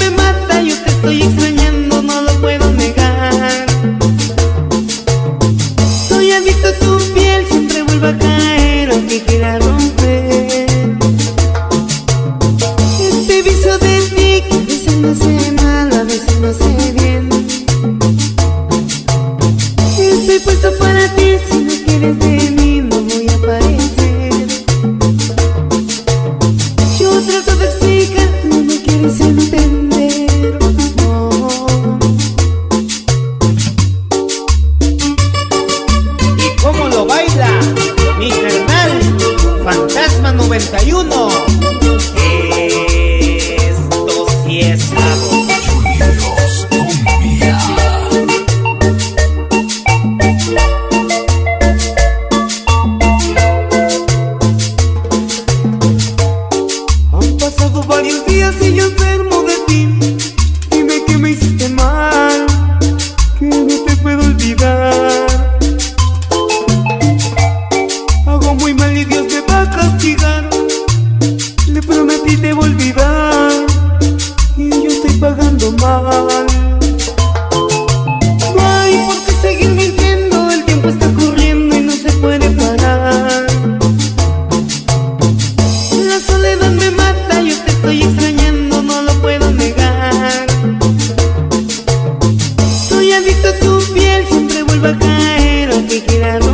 me mata, yo te estoy extrañando, no lo puedo negar. Soy adicto a tu piel, siempre vuelvo a caer, aunque quiera romper. Este viso de ti, que a veces no sé mal, a veces no sé bien. Estoy puesto para ti, si no quieres ver. 91 debo olvidar y yo estoy pagando mal. No hay por qué seguir mintiendo, el tiempo está corriendo y no se puede parar. La soledad me mata, yo te estoy extrañando, no lo puedo negar. Soy adicto a tu piel, siempre vuelvo a caer aunque quiera.